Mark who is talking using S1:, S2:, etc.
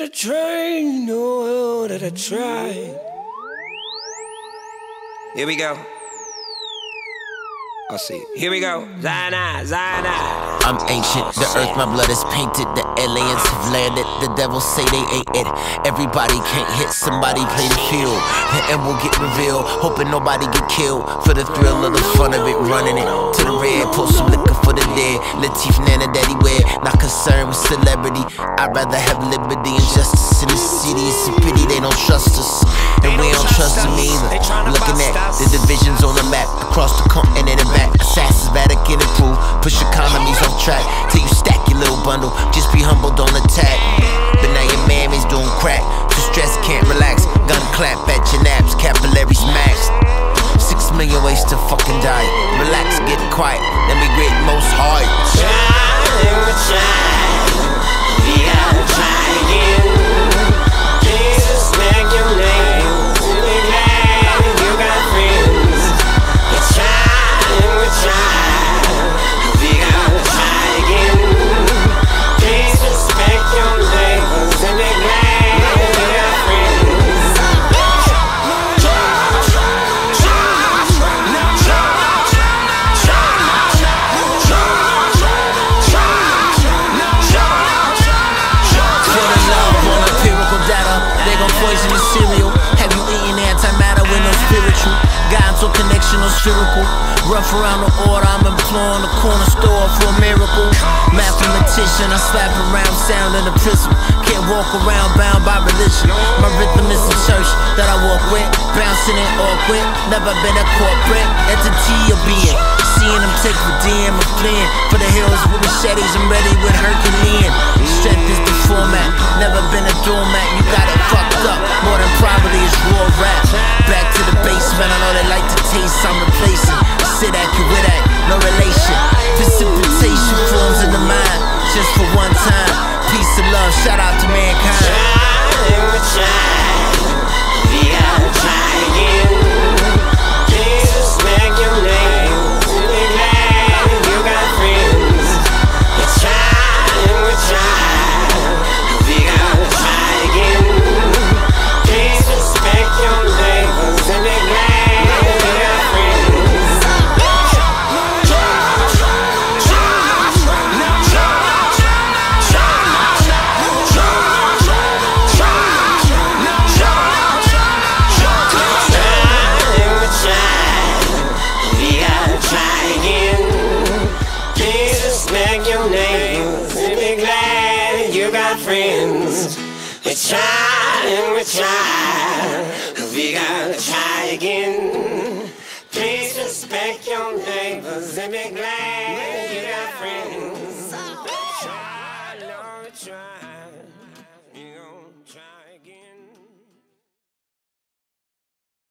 S1: The train, know that I. Here we go. I'll see. Here we go. Zana, Zana.
S2: I'm ancient, the earth, my blood is painted. The aliens have landed, the devils say they ain't it. Everybody can't hit somebody, play the field. The end will get revealed, hoping nobody get killed. For the thrill of the fun of it, running it to the red. Pour some liquor for the dead. Latif, Nana, Daddy, where? Not concerned with celebrity. I'd rather have liberty and justice in the city. It's a pity they don't trust us. And we don't trust them either. Looking at the divisions on the map across the continent Push economies off track till you stack your little bundle. Just be humble, don't attack. But now your mammy's doing crack. Too stressed, can't relax. Gun clap at your naps, capillaries maxed. Six million ways to fucking die. Relax, get quiet. Let me great most hard. Cereal. Have you eaten antimatter with no spiritual? Guidance or connection or spherical? Rough around the order, I'm employing the corner store for a miracle. Mathematician, I slap around sound in the prism. Can't walk around bound by religion. My rhythm is the church that I walk with. Bouncing it awkward. Never been a corporate entity or being. Seeing them take the DM fleeing for the hills with machetes. I'm ready with Herculean. Strength is Shout out to mankind. Friends, we try and we try. We gotta try again. Please respect your neighbors and be glad you got friends.